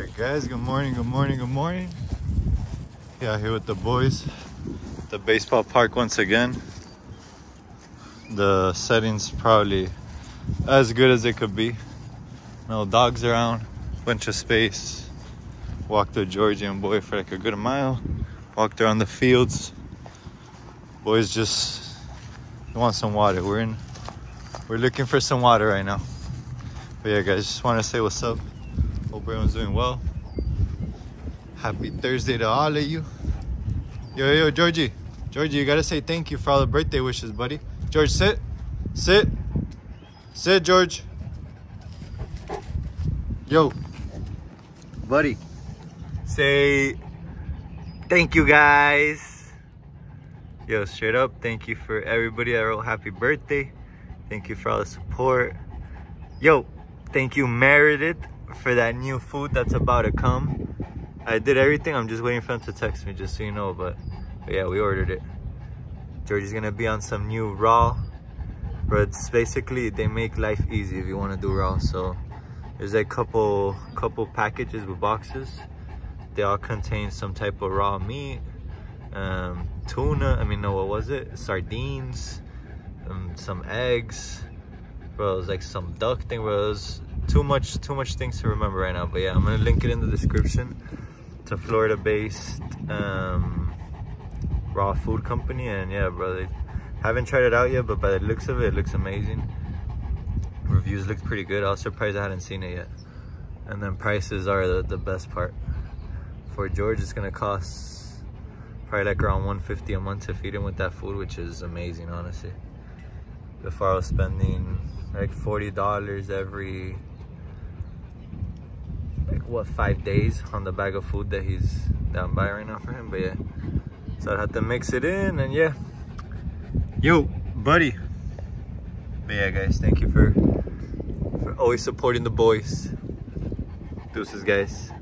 Alright guys, good morning, good morning, good morning. Yeah, here with the boys. The baseball park once again. The setting's probably as good as it could be. No dogs around, bunch of space. Walked the Georgian boy for like a good mile. Walked around the fields. Boys just want some water. We're in we're looking for some water right now. But yeah guys, just wanna say what's up. Hope everyone's doing well. Happy Thursday to all of you. Yo, yo, Georgie. Georgie, you gotta say thank you for all the birthday wishes, buddy. George, sit. Sit. Sit, George. Yo. Buddy. Say thank you, guys. Yo, straight up, thank you for everybody that wrote happy birthday. Thank you for all the support. Yo, thank you, Meredith, for that new food that's about to come. I did everything. I'm just waiting for them to text me, just so you know. But, but yeah, we ordered it. Georgie's gonna be on some new raw. But it's basically they make life easy if you want to do raw. So there's a couple couple packages with boxes. They all contain some type of raw meat, um, tuna. I mean, no, what was it? Sardines, um, some eggs. Bro, it was like some duck thing. Bro, it was too much too much things to remember right now. But yeah, I'm gonna link it in the description. It's a Florida-based um, raw food company, and yeah, brother, haven't tried it out yet, but by the looks of it, it looks amazing. Reviews look pretty good. I was surprised I hadn't seen it yet. And then prices are the, the best part. For George, it's gonna cost probably like around 150 a month to feed him with that food, which is amazing, honestly. Before I was spending like $40 every what five days on the bag of food that he's down by right now for him but yeah. So i had to mix it in and yeah. Yo buddy. But yeah guys thank you for for always supporting the boys. Deuces guys